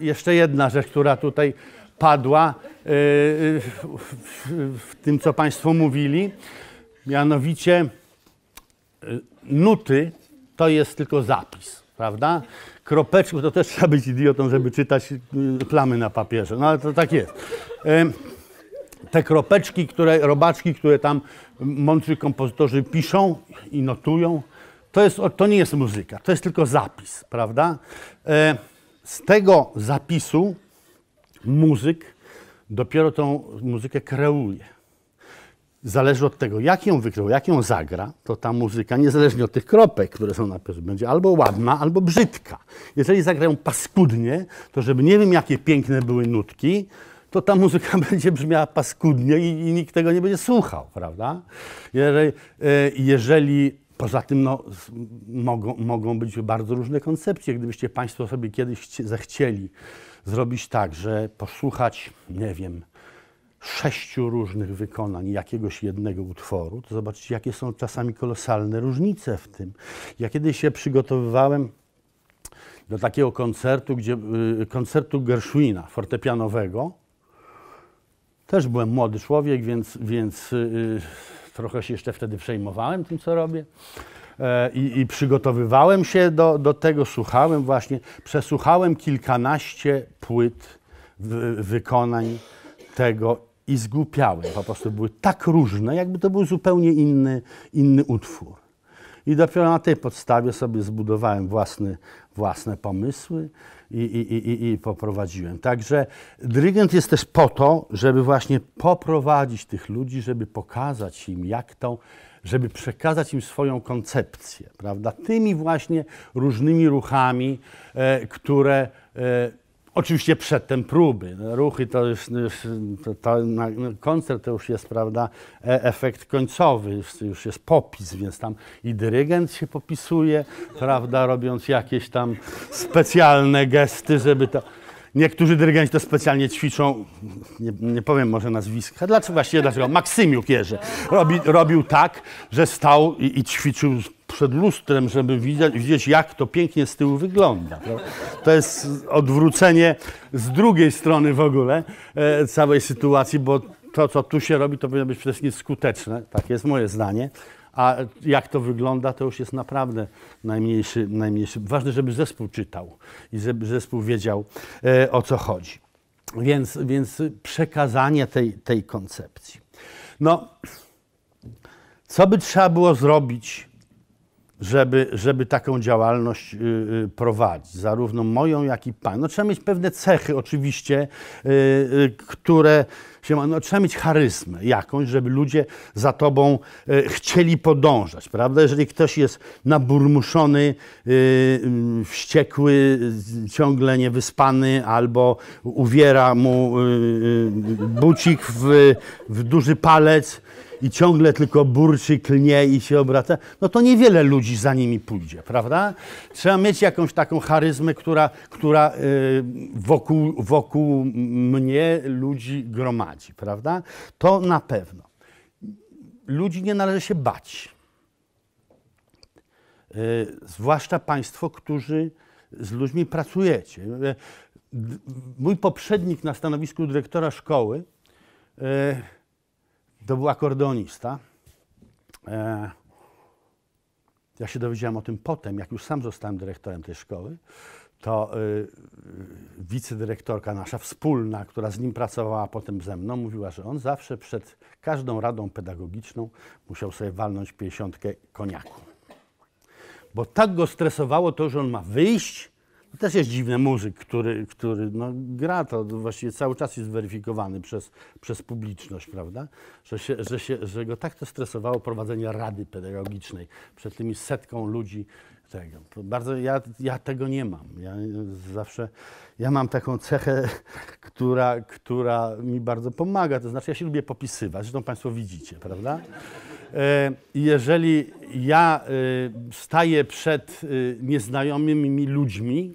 jeszcze, jedna rzecz, która tutaj padła yy, w, w tym, co Państwo mówili. Mianowicie yy, nuty to jest tylko zapis, prawda? Kropeczków to też trzeba być idiotą, żeby czytać plamy na papierze. No ale to tak jest. Te kropeczki, które, robaczki, które tam mądrzy kompozytorzy piszą i notują, to, jest, to nie jest muzyka, to jest tylko zapis, prawda? Z tego zapisu muzyk dopiero tą muzykę kreuje. Zależy od tego, jak ją wykreuje, jak ją zagra, to ta muzyka, niezależnie od tych kropek, które są na pewno, będzie albo ładna, albo brzydka. Jeżeli zagrają paskudnie, to żeby nie wiem, jakie piękne były nutki, to ta muzyka będzie brzmiała paskudnie i, i nikt tego nie będzie słuchał, prawda? Jeżeli, e, jeżeli poza tym no, mogą, mogą być bardzo różne koncepcje. Gdybyście Państwo sobie kiedyś zechcieli zrobić tak, że posłuchać, nie wiem, sześciu różnych wykonań jakiegoś jednego utworu, to zobaczycie, jakie są czasami kolosalne różnice w tym. Ja kiedyś się przygotowywałem do takiego koncertu, gdzie, y, koncertu Gershwina fortepianowego, też byłem młody człowiek, więc, więc yy, trochę się jeszcze wtedy przejmowałem tym, co robię. E, I, I, przygotowywałem się do, do tego, słuchałem właśnie, przesłuchałem kilkanaście płyt wy, wykonań tego i zgłupiałem. Po prostu były tak różne, jakby to był zupełnie inny, inny utwór. I dopiero na tej podstawie sobie zbudowałem własny, własne pomysły i, i, i, i poprowadziłem. Także dyrygent jest też po to, żeby właśnie poprowadzić tych ludzi, żeby pokazać im, jak to, żeby przekazać im swoją koncepcję, prawda? Tymi właśnie różnymi ruchami, e, które e, Oczywiście przedtem próby. Ruchy to już, to, to, na, koncert to już jest, prawda, e, efekt końcowy, już jest popis, więc tam i dyrygent się popisuje, prawda, robiąc jakieś tam specjalne gesty, żeby to. Niektórzy dyrygenci to specjalnie ćwiczą, nie, nie powiem może nazwiska, dlaczego? Właściwie dlaczego? Maksymiuk Jerzy robi, robił tak, że stał i, i ćwiczył przed lustrem, żeby widzieć, widzieć, jak to pięknie z tyłu wygląda. To jest odwrócenie z drugiej strony w ogóle e, całej sytuacji, bo to, co tu się robi, to powinno być przede wszystkim skuteczne, takie jest moje zdanie, a jak to wygląda, to już jest naprawdę najmniejszy, najmniejszy. Ważne, żeby zespół czytał i żeby zespół wiedział, e, o co chodzi. Więc, więc przekazanie tej, tej koncepcji. No, co by trzeba było zrobić, żeby, żeby taką działalność y, y, prowadzić, zarówno moją, jak i Pan. No, trzeba mieć pewne cechy oczywiście, y, które się ma, no, trzeba mieć charyzmę jakąś, żeby ludzie za Tobą chcieli podążać, prawda? Jeżeli ktoś jest naburmuszony, wściekły, ciągle niewyspany, albo uwiera mu bucik w, w duży palec, i ciągle tylko burczy, klnie i się obraca, no to niewiele ludzi za nimi pójdzie, prawda? Trzeba mieć jakąś taką charyzmę, która, która y, wokół, wokół mnie ludzi gromadzi, prawda? To na pewno. Ludzi nie należy się bać. Y, zwłaszcza Państwo, którzy z ludźmi pracujecie. Y, mój poprzednik na stanowisku dyrektora szkoły to był akordeonista. E, ja się dowiedziałem o tym potem, jak już sam zostałem dyrektorem tej szkoły, to y, wicedyrektorka nasza wspólna, która z nim pracowała potem ze mną, mówiła, że on zawsze przed każdą radą pedagogiczną musiał sobie walnąć pięćdziesiątkę koniaku. Bo tak go stresowało to, że on ma wyjść też jest dziwny muzyk, który, który no, gra to właściwie cały czas jest weryfikowany przez, przez publiczność, prawda? Że, się, że, się, że go tak to stresowało prowadzenie rady pedagogicznej przed tymi setką ludzi. Tego. Bardzo, ja, ja tego nie mam. Ja zawsze ja mam taką cechę, która, która mi bardzo pomaga. To znaczy, ja się lubię popisywać. Zresztą Państwo widzicie, prawda? E, jeżeli ja e, staję przed e, nieznajomymi ludźmi,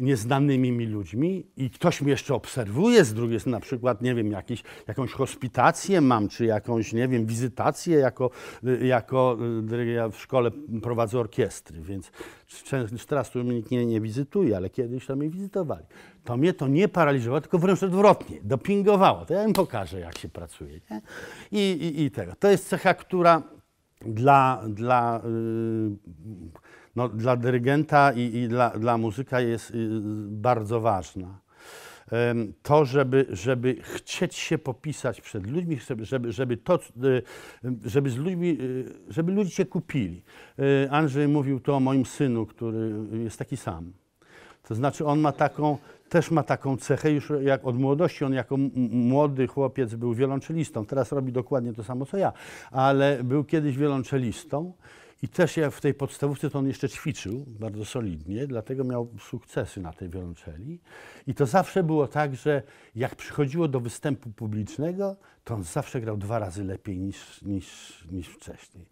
nieznanymi mi ludźmi i ktoś mnie jeszcze obserwuje z drugiej strony, na przykład, nie wiem, jakiś, jakąś hospitację mam, czy jakąś, nie wiem, wizytację jako, jako ja w szkole prowadzę orkiestry, więc teraz tu mnie nie, nie wizytuje, ale kiedyś to mnie wizytowali. To mnie to nie paraliżowało, tylko wręcz odwrotnie, dopingowało. To ja im pokażę, jak się pracuje. Nie? I, i, I tego. To jest cecha, która dla, dla yy, no, dla dyrygenta i, i dla, dla muzyka jest y, bardzo ważna. To, żeby, żeby chcieć się popisać przed ludźmi, żeby, żeby, to, y, żeby, z ludźmi, y, żeby ludzie cię kupili. Andrzej mówił to o moim synu, który jest taki sam. To znaczy on ma taką, też ma taką cechę, już jak od młodości, on jako młody chłopiec był wiolonczelistą, teraz robi dokładnie to samo co ja, ale był kiedyś wiolonczelistą i też jak w tej podstawówce to on jeszcze ćwiczył bardzo solidnie, dlatego miał sukcesy na tej wiolonczeli. I to zawsze było tak, że jak przychodziło do występu publicznego, to on zawsze grał dwa razy lepiej niż, niż, niż wcześniej.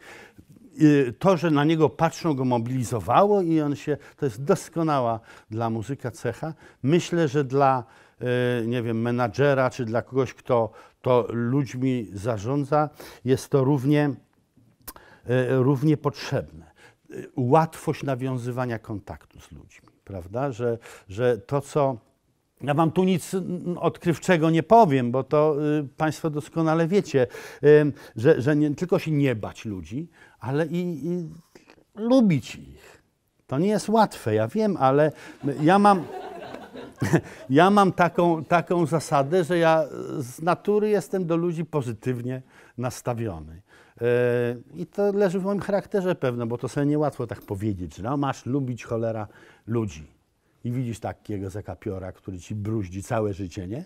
To, że na niego patrzą, go mobilizowało i on się, to jest doskonała dla muzyka cecha. Myślę, że dla, e, nie wiem, menadżera, czy dla kogoś, kto to ludźmi zarządza, jest to równie równie potrzebne. E, łatwość nawiązywania kontaktu z ludźmi, prawda? Że, że to, co. Ja wam tu nic odkrywczego nie powiem, bo to y, Państwo doskonale wiecie, y, że, że nie tylko się nie bać ludzi, ale i, i lubić ich. To nie jest łatwe, ja wiem, ale ja mam. Ja mam taką, taką zasadę, że ja z natury jestem do ludzi pozytownie nastawiony. I to leży w moim charakterze pewno, bo to sobie niełatwo tak powiedzieć, że no, masz lubić cholera ludzi i widzisz takiego zakapiora, który ci bruździ całe życie, nie?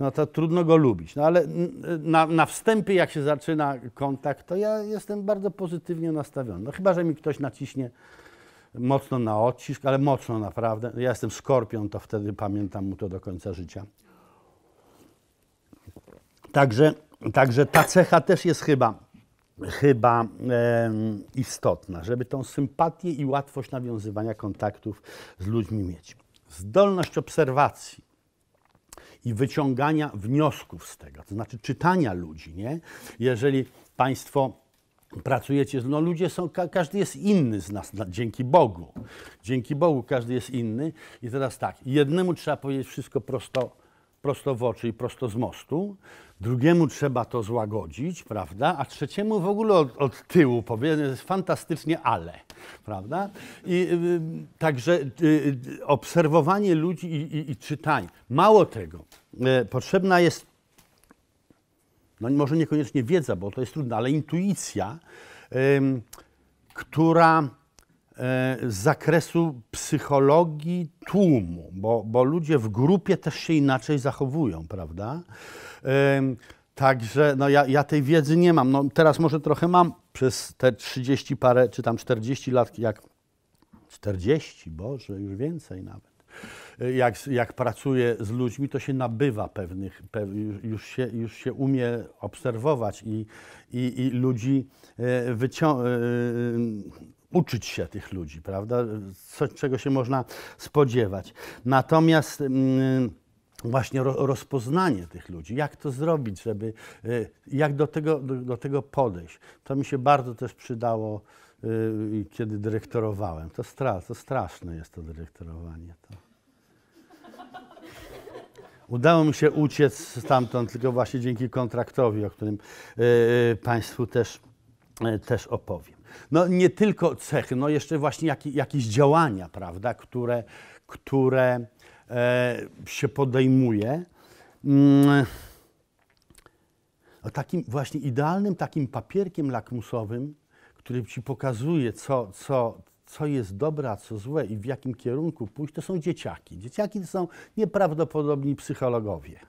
No to trudno go lubić. No ale na, na wstępie, jak się zaczyna kontakt, to ja jestem bardzo pozytywnie nastawiony. No chyba, że mi ktoś naciśnie mocno na odcisk, ale mocno naprawdę. Ja jestem skorpion, to wtedy pamiętam mu to do końca życia. Także, także ta cecha też jest chyba chyba e, istotna, żeby tą sympatię i łatwość nawiązywania kontaktów z ludźmi mieć. Zdolność obserwacji i wyciągania wniosków z tego, to znaczy czytania ludzi, nie? Jeżeli Państwo pracujecie, no ludzie są, każdy jest inny z nas, dzięki Bogu. Dzięki Bogu każdy jest inny. I teraz tak, jednemu trzeba powiedzieć wszystko prosto, prosto w oczy i prosto z mostu, drugiemu trzeba to złagodzić, prawda? A trzeciemu w ogóle od, od tyłu powiedzieć, jest fantastycznie ale, prawda? I y, także y, y, obserwowanie ludzi i, i, i, czytanie. Mało tego, y, potrzebna jest, no może niekoniecznie wiedza, bo to jest trudne, ale intuicja, która z zakresu psychologii tłumu, bo, bo ludzie w grupie też się inaczej zachowują, prawda? Także no ja, ja tej wiedzy nie mam. No teraz może trochę mam przez te 30 parę, czy tam 40 lat, jak 40, Boże, już więcej nawet. Jak, jak pracuję z ludźmi, to się nabywa pewnych, pew, już, się, już się umie obserwować i, i, i ludzi e, wycią- e, uczyć się tych ludzi, prawda? Czego się można spodziewać. Natomiast mm, właśnie rozpoznanie tych ludzi, jak to zrobić, żeby, y, jak do tego, do, do tego podejść. To mi się bardzo też przydało, y, kiedy dyrektorowałem. To, stra, to straszne jest to dyrektorowanie. To. Udało mi się uciec stamtąd tylko właśnie dzięki kontraktowi, o którym y, Państwu też, też opowiem. No nie tylko cechy, no jeszcze właśnie jak, jakieś działania, prawda, które, które E, się podejmuje. Mm, takim właśnie idealnym takim papierkiem lakmusowym, który ci pokazuje, co, co, co jest dobre, a co złe i w jakim kierunku pójść, to są dzieciaki. Dzieciaki to są nieprawdopodobni psychologowie.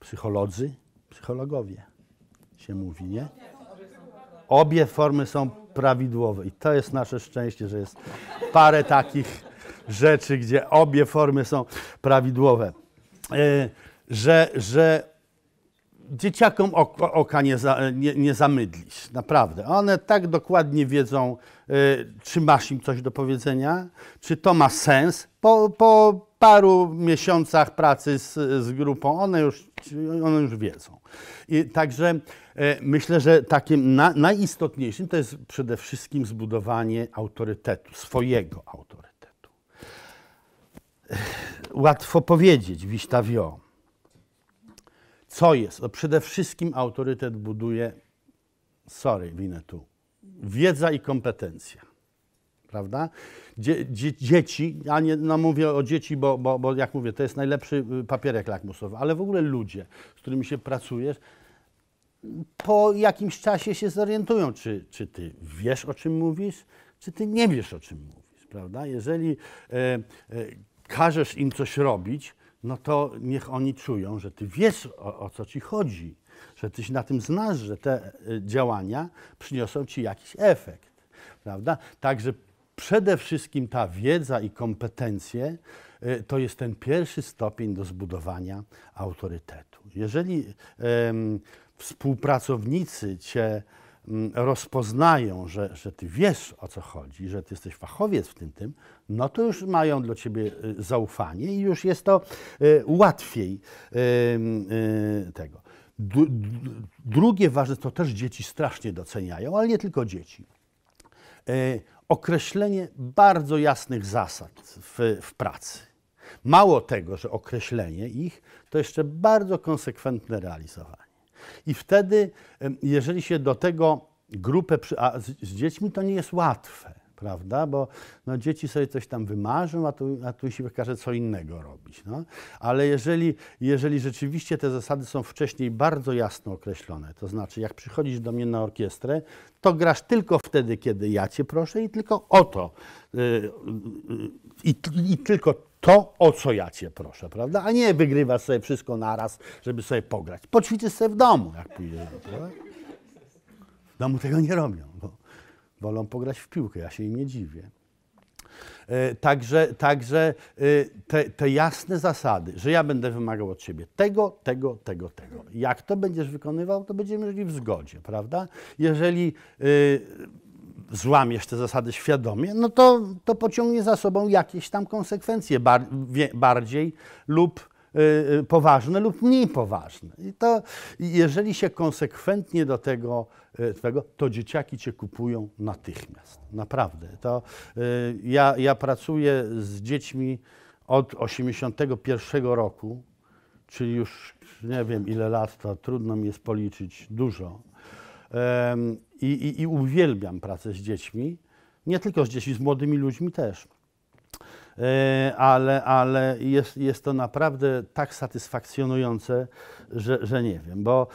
Psycholodzy, psychologowie się mówi, nie? Obie formy są prawidłowe i to jest nasze szczęście, że jest parę takich rzeczy, gdzie obie formy są prawidłowe. E, że, że dzieciakom oko, oka nie, za, nie, nie zamydlisz, naprawdę. One tak dokładnie wiedzą, y, czy masz im coś do powiedzenia, czy to ma sens. Po, po paru miesiącach pracy z, z grupą one już, one już wiedzą. I także y, myślę, że takim na, najistotniejszym to jest przede wszystkim zbudowanie autorytetu, swojego autorytetu. Łatwo powiedzieć, wistawio co jest? No przede wszystkim autorytet buduje, sorry, winę tu, wiedza i kompetencja. Prawda? Dzie, dzie, dzieci, ja nie no mówię o dzieci, bo, bo, bo jak mówię, to jest najlepszy y, papierek lakmusowy, ale w ogóle ludzie, z którymi się pracujesz, po jakimś czasie się zorientują, czy, czy ty wiesz, o czym mówisz, czy ty nie wiesz, o czym mówisz, prawda? Jeżeli e, e, każesz im coś robić, no to niech oni czują, że ty wiesz o, o, co ci chodzi, że ty się na tym znasz, że te y, działania przyniosą ci jakiś efekt, prawda? Także przede wszystkim ta wiedza i kompetencje y, to jest ten pierwszy stopień do zbudowania autorytetu. Jeżeli współpracownicy cię rozpoznają, że, że ty wiesz o co chodzi, że ty jesteś fachowiec w tym, tym, no to już mają do ciebie y, zaufanie i już jest to y, łatwiej y, tego. Drugie ważne, to też dzieci strasznie doceniają, ale nie tylko dzieci. Określenie bardzo jasnych zasad w, w pracy. Mało tego, że określenie ich, to jeszcze bardzo konsekwentne realizowanie. I wtedy, jeżeli się do tego grupę, a z, z dziećmi to nie jest łatwe, prawda? Bo no, dzieci sobie coś tam wymarzą, a tu, a tu się wykaże co innego robić. No? Ale jeżeli, jeżeli rzeczywiście te zasady są wcześniej bardzo jasno określone, to znaczy jak przychodzisz do mnie na orkiestrę, to grasz tylko wtedy, kiedy ja cię proszę i tylko o to. Yy, yy, i, I tylko to, o co ja cię proszę, prawda? A nie wygrywasz sobie wszystko naraz, żeby sobie pograć. Poćwiczysz sobie w domu, jak pójdziesz. Prawda? W domu tego nie robią, bo wolą pograć w piłkę, ja się im nie dziwię. E, także także e, te, te, jasne zasady, że ja będę wymagał od ciebie tego, tego, tego, tego. Jak to będziesz wykonywał, to będziemy żyli w zgodzie, prawda? Jeżeli e, złamiesz te zasady świadomie, no to, to pociągnie za sobą jakieś tam konsekwencje bar, wie, bardziej lub y, poważne lub mniej poważne. I to jeżeli się konsekwentnie do tego, y, tego to dzieciaki cię kupują natychmiast. Naprawdę. To, y, ja, ja pracuję z dziećmi od 81 roku, czyli już nie wiem ile lat, to trudno mi jest policzyć, dużo i, i, i uwielbiam pracę z dziećmi. Nie tylko z dziećmi, z młodymi ludźmi też. E, ale, ale jest, jest to naprawdę tak satysfakcjonujące, że, że nie wiem, bo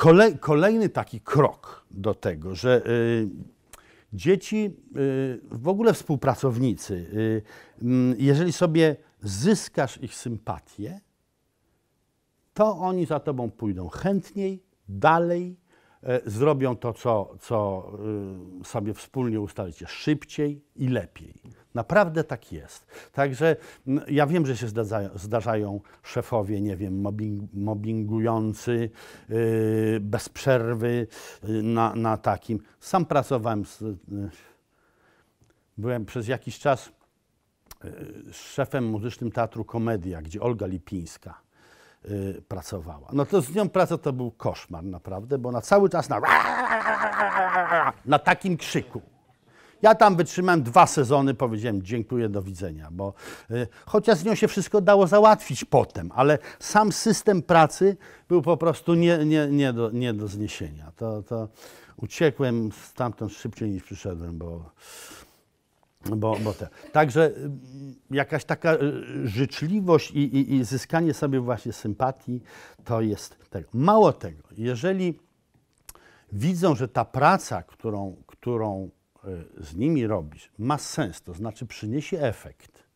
kolej, kolejny taki krok do tego, że y, dzieci, y, w ogóle współpracownicy, y, jeżeli sobie zyskasz ich sympatię, to oni za tobą pójdą chętniej, dalej, e, zrobią to, co, co y, sobie wspólnie ustalicie, szybciej i lepiej. Naprawdę tak jest. Także ja wiem, że się zdarzają, zdarzają szefowie, nie wiem, mobbing, mobbingujący yy, bez przerwy yy, na, na takim. Sam pracowałem, z, byłem przez jakiś czas szefem muzycznym Teatru Komedia, gdzie Olga Lipińska Y, pracowała. No to z nią praca to był koszmar naprawdę, bo ona cały czas na, na takim krzyku. Ja tam wytrzymałem dwa sezony, powiedziałem dziękuję, do widzenia, bo y, chociaż z nią się wszystko dało załatwić potem, ale sam system pracy był po prostu nie, nie, nie, do, nie do zniesienia. To, to uciekłem stamtąd szybciej niż przyszedłem, bo bo, bo te. Także y, jakaś taka y, życzliwość i, i, i, zyskanie sobie właśnie sympatii to jest tego. Mało tego, jeżeli widzą, że ta praca, którą, którą y, z nimi robisz, ma sens, to znaczy przyniesie efekt.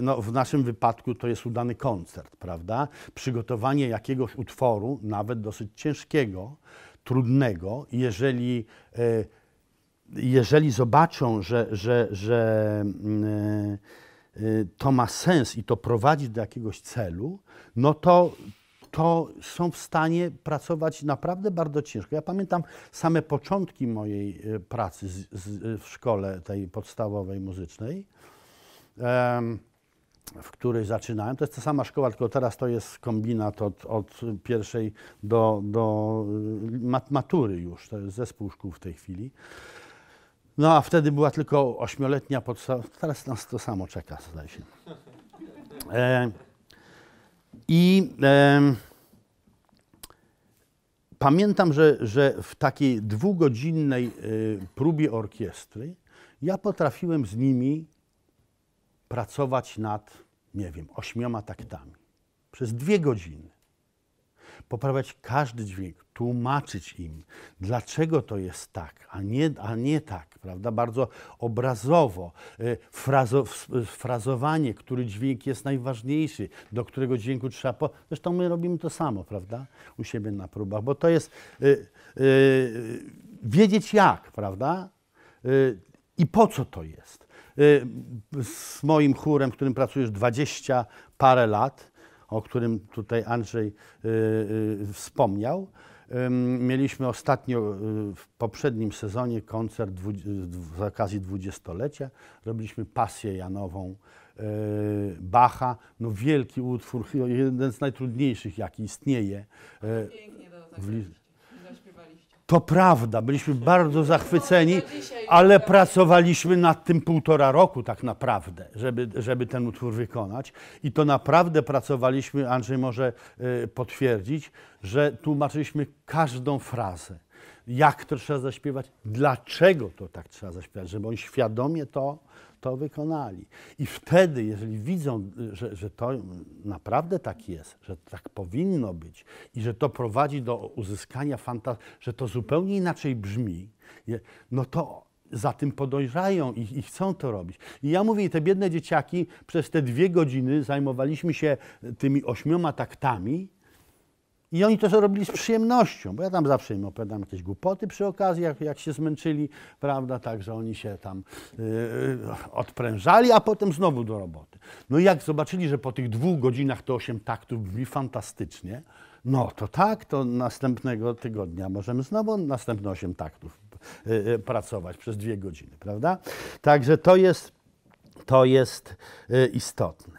No, w naszym wypadku to jest udany koncert, prawda? Przygotowanie jakiegoś utworu, nawet dosyć ciężkiego, trudnego, jeżeli jeżeli zobaczą, że, że, że mm, y, to ma sens i to prowadzi do jakiegoś celu, no to, to są w stanie pracować naprawdę bardzo ciężko. Ja pamiętam same początki mojej y, pracy z, z, w szkole tej podstawowej muzycznej. w której zaczynałem. To jest ta sama szkoła, tylko teraz to jest kombinat od, od pierwszej do, do mat- matury już. To jest zespół szkół w tej chwili. No a wtedy była tylko ośmioletnia podstawa. Teraz nas to samo czeka, zdaje się. E, I em, pamiętam, że, że w takiej dwugodzinnej y, próbie orkiestry ja potrafiłem z nimi pracować nad, nie wiem, ośmioma taktami. Przez dwie godziny. Poprawiać każdy dźwięk, tłumaczyć im, dlaczego to jest tak, a nie, a nie tak, prawda? Bardzo obrazowo. y, Frazo, f- frazowanie, który dźwięk jest najważniejszy, do którego dźwięku trzeba. Po... Zresztą my robimy to samo, prawda? U siebie na próbach, bo to jest y, y, wiedzieć jak, prawda? Y, I po co to jest? Y, Z moim chórem, w którym pracuję już 20 parę lat, o którym tutaj Andrzej y, y, wspomniał, mieliśmy ostatnio y, w poprzednim sezonie koncert z okazji dwudziestolecia. Robiliśmy pasję Janową Bacha. No wielki utwór, jeden z najtrudniejszych, jaki istnieje. Pięknie zagraliście, zaśpiewaliście. To prawda, byliśmy bardzo zachwyceni, ale pracowaliśmy nad tym półtora roku tak naprawdę, żeby, żeby ten utwór wykonać. I to naprawdę pracowaliśmy, Andrzej może y, potwierdzić, że tłumaczyliśmy każdą frazę. Jak to trzeba zaśpiewać, dlaczego to tak trzeba zaśpiewać, żeby oni świadomie to, to wykonali. I wtedy, jeżeli widzą, że, że to naprawdę tak jest, że tak powinno być i że to prowadzi do uzyskania fantazji, że to zupełnie inaczej brzmi, no to za tym podążają i, i chcą to robić. I ja mówię, te biedne dzieciaki przez te dwie godziny zajmowaliśmy się tymi ośmioma taktami, i oni to robili z przyjemnością, bo ja tam zawsze im opowiadam jakieś głupoty przy okazji, jak, jak się zmęczyli, prawda, tak, że oni się tam yy, odprężali, a potem znowu do roboty. No i jak zobaczyli, że po tych dwóch godzinach to osiem taktów brzmi fantastycznie, no to tak, to następnego tygodnia możemy znowu następne osiem taktów yy, pracować przez dwie godziny, prawda? Także to jest, to jest yy, istotne.